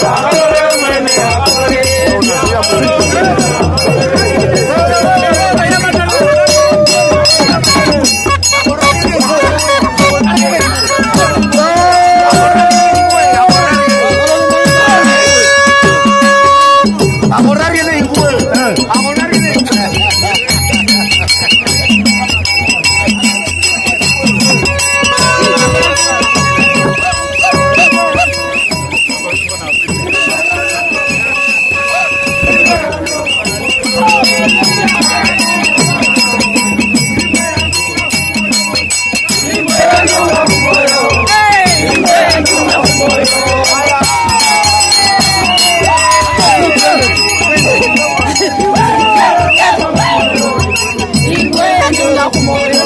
Yeah. arrumou